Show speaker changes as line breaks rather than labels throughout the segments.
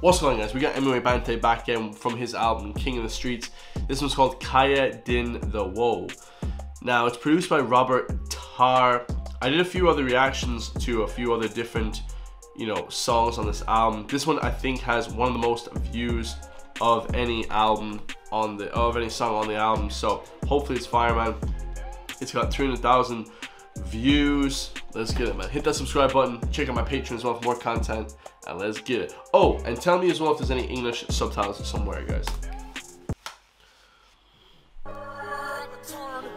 What's going on guys? We got Emiway Bante back in from his album King of the Streets. This one's called Kaya Din the Woe. Now it's produced by Robert Tar. I did a few other reactions to a few other different, you know, songs on this album. This one I think has one of the most views of any album on the of any song on the album. So hopefully it's fire man. It's got 300,000 views. Let's get it, man. Hit that subscribe button. Check out my Patreon as well for more content. And let's get it. Oh, and tell me as well if there's any English subtitles somewhere, guys.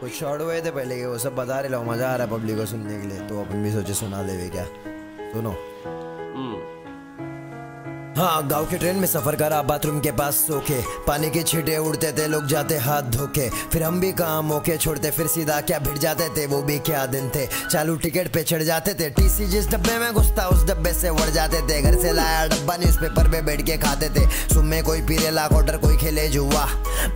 कुछ short हुए थे पहले के वो सब बता रहे लो मजा आ रहा है पब्लिक को सुनने के लिए तो अपन भी सोचे सुना दे क्या सुनो हाँ गाँव के ट्रेन में सफ़र करा बाथरूम के पास सोके पानी के छिटे उड़ते थे, लोग जाते हाथ धोके फिर हम भी कहाँ मौके छोड़ते, फिर सीधा क्या भिड़ जाते थे, वो भी क्या दिन थे। चालू टिकट पे चढ़ जाते थे टीसी जिस डब्बे में घुसता, उस डब्बे से उड़ जाते थे। घर से लाया डब्बा न्यूज़ पेपर पे बैठ के खाते थे। सुबह कोई पीरे, लाख ऑर्डर कोई खेले, जुआ।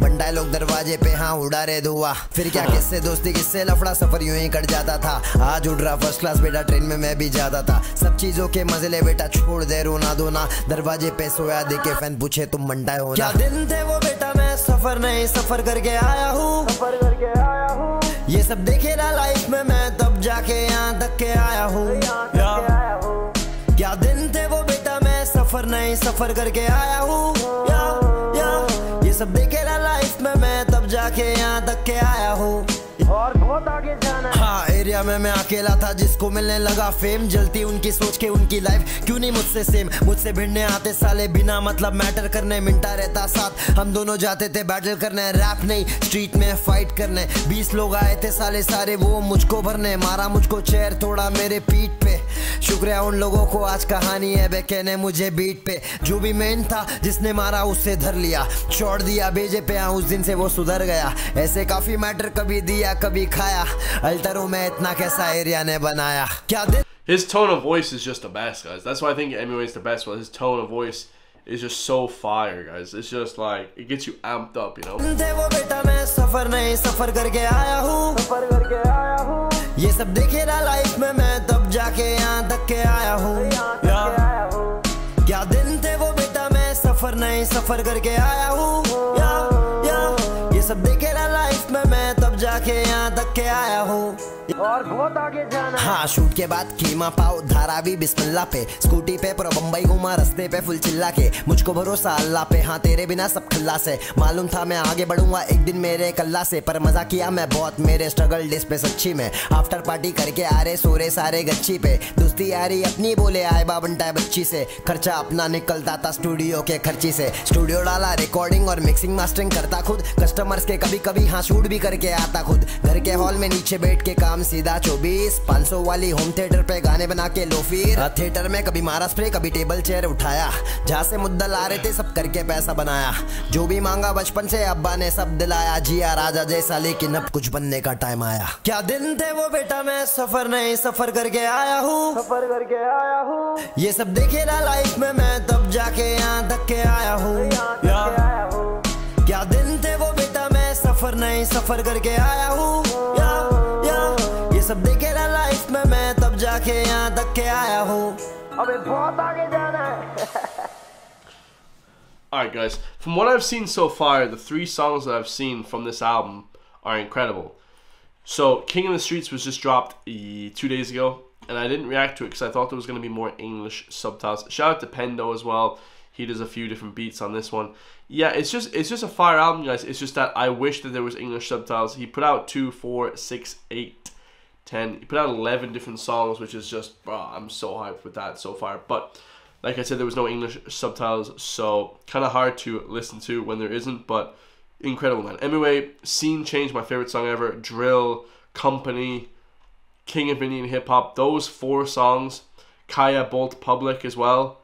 बंडाए लोग दरवाजे पे हाँ उड़ा रहे धुआ। फिर क्या किससे दोस्ती किससे लफड़ा? सफ़र यूँ ही कट जाता था। आज उड़ रहा फ़र्स्ट क्लास बेटा ट्रेन में मैं भी जाता था। सब चीज़ों के मज़े ले बेटा छोड़ दे रोना धोना। दरवाजे दरवाजे पे सोया देखे फ़ैन पूछे तुम मंडा हो क्या दिन थे वो बेटा मैं सफ़र नहीं सफ़र करके आया हूँ। सफ़र करके आया हूँ। ये सब देखे ना लाइफ में मैं तब जाके यहाँ तक के आया हूँ। क्या दिन थे वो बेटा मैं सफ़र नहीं सफ़र करके आया हूँ। ये सब लाइफ में मैं तब जाके यहाँ तक के आया हूँ। और बहुत आगे जाना हाँ। एरिया में मैं अकेला था जिसको मिलने लगा फेम जलती उनकी सोच के उनकी लाइफ क्यों नहीं मुझसे सेम मुझसे भिड़ने आते साले बिना मतलब मैटर करने मिनटा रहता साथ। हम दोनों जाते थे बैटल करने रैप नहीं स्ट्रीट में फाइट करने। बीस लोग आए थे साले सारे वो मुझको भरने। मारा मुझको चेयर थोड़ा मेरे पीठ पे। शुक्रिया उन लोगों को आज कहानी है बे कहने मुझे बीट पे जो भी मेन था जिसने मारा उससे धर लिया छोड़ दिया भेजे पे आ उस दिन से वो सुधर गया ऐसे काफ़ी मैटर कभी दिया कभी खाया अल्टरों में इतना कैसा एरिया ने बनाया क्या दिन
His tone of voice is just the best, guys. That's why I think Emmy is the best. Well, his tone of voice is just so fire, guys. It's just like it gets you amped up, you know. वो बेटा मैं सफ़र नहीं सफ़र करके आया हूँ सफ़र करके आया हूँ ये सब देखे ना लाइफ में मैं तब जाके आया हूँ। क्या दिन थे वो बेटा, मैं सफ़र नहीं, सफ़र करके आया हूँ। ये सब देखे ना लाइफ में, मैं तब जाके यहाँ तक के आया हूँ। और बहुत आगे जाना।
हाँ शूट के बाद कीमा पाओ, धारावी बिस्मिल्ला पे। स्कूटी पे पूरा बम्बई घुमा, रस्ते पे फुल चिल्ला के। मुझको भरोसा अल्लाह पे हाँ तेरे बिना सब खल्ला से। मालूम था मैं आगे बढ़ूँगा, एक दिन मेरे कल्ला से। पर मज़ा किया मैं बहुत, मेरे स्ट्रगल डेज़ पे सच्ची में। आफ्टर पार्टी करके आ रहे सोरे सारे गच्ची पे। दोस्ती आ रही अपनी, बोले आए बाबंटा बच्ची से। खर्चा अपना निकलता था स्टूडियो के खर्ची से। स्टूडियो डाला रिकॉर्डिंग और मिक्सिंग मास्टरिंग करता खुद। कस्टमर्स के कभी कभी हाँ शूट भी करके आता खुद। घर के हॉल में नीचे बैठ के काम सीधा चौबीस। पाँच सौ वाली होम थिएटर पे गाने बना के लो फिर। थिएटर में कभी मारा स्प्रे कभी टेबल चेयर उठाया। जहाँ से मुद्दा ला रहे थे सब करके पैसा बनाया। जो भी मांगा बचपन से अब्बा ने सब दिलाया। जिया राजा जैसा लेकिन अब कुछ बनने का टाइम आया। क्या दिन थे वो बेटा मैं सफ़र नहीं सफ़र करके आया हूँ। सफ़र करके आया हूँ। ये सब देखे ना लाइफ में मैं तब जाके यहाँ तक के आया हूँ। क्या दिन थे वो बेटा मैं सफ़र नहीं सफ़र करके आया हूँ। Alright, guys, from what I've seen so far, the three songs that I've seen from this album are incredible. So, King of the Streets was just dropped two days ago, and I didn't react to it because I thought there was going to be more English subtitles. Shout out to Pendo as well. He does a few different beats on this one. Yeah, it's just it's just a fire album, guys. It's just that I wish that there was English subtitles. He put out two, four, six, eight ten. He put out eleven different songs, which is just bro, I'm so hyped with that so far. But like I said, there was no English subtitles, so kind of hard to listen to when there isn't. But incredible, man. Anyway, Scene Change, my favorite song ever. Drill, Company, King of Indian Hip Hop. Those four songs. Kaya Bolt Public as well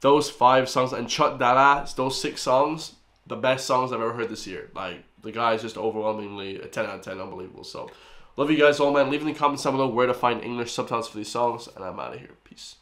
those five songs and Chut Dara, those six songs, the best songs I've ever heard this year. Like the guy is just overwhelmingly a 10 out of 10, unbelievable. So love you guys all, man. Leave in the comments down below where to find English subtitles for these songs, and I'm out of here. Peace.